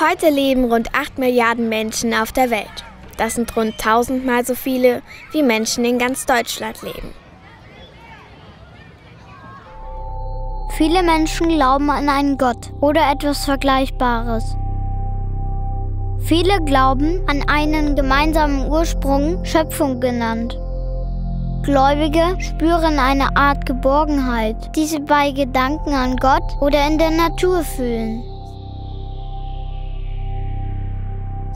Heute leben rund 8 Milliarden Menschen auf der Welt. Das sind rund tausendmal so viele, wie Menschen in ganz Deutschland leben. Viele Menschen glauben an einen Gott oder etwas Vergleichbares. Viele glauben an einen gemeinsamen Ursprung, Schöpfung genannt. Gläubige spüren eine Art Geborgenheit, die sie bei Gedanken an Gott oder in der Natur fühlen.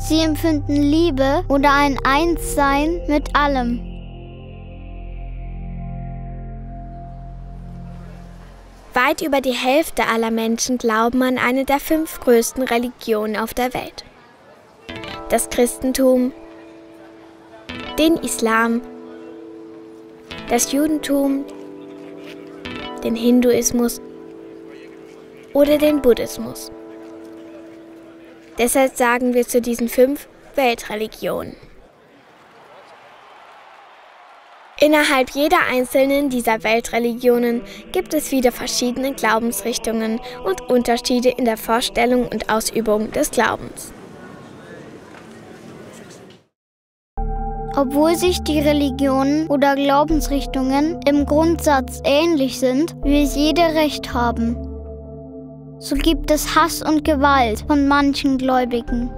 Sie empfinden Liebe oder ein Einssein mit allem. Weit über die Hälfte aller Menschen glauben an eine der fünf größten Religionen auf der Welt. Das Christentum, den Islam, das Judentum, den Hinduismus oder den Buddhismus. Deshalb sagen wir zu diesen fünf Weltreligionen. Innerhalb jeder einzelnen dieser Weltreligionen gibt es wieder verschiedene Glaubensrichtungen und Unterschiede in der Vorstellung und Ausübung des Glaubens. Obwohl sich die Religionen oder Glaubensrichtungen im Grundsatz ähnlich sind, wie es jede Recht haben. So gibt es Hass und Gewalt von manchen Gläubigen.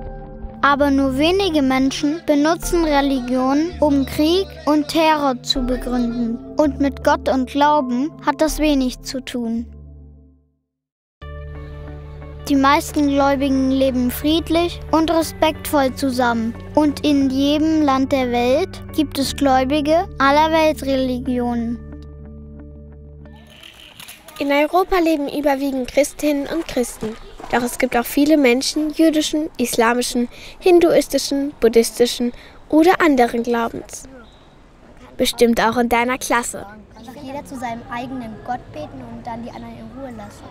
Aber nur wenige Menschen benutzen Religion, um Krieg und Terror zu begründen. Und mit Gott und Glauben hat das wenig zu tun. Die meisten Gläubigen leben friedlich und respektvoll zusammen. Und in jedem Land der Welt gibt es Gläubige aller Weltreligionen. In Europa leben überwiegend Christinnen und Christen. Doch es gibt auch viele Menschen jüdischen, islamischen, hinduistischen, buddhistischen oder anderen Glaubens. Bestimmt auch in deiner Klasse. Jeder zu seinem eigenen Gott beten und dann die anderen in Ruhe lassen.